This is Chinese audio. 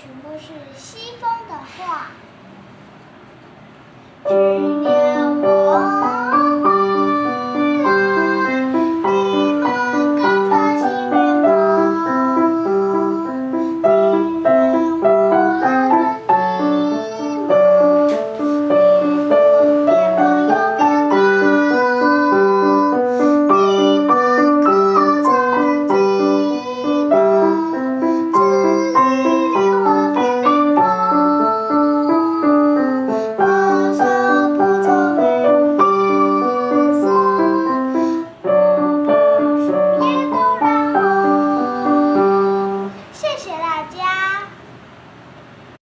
全部是西风的画。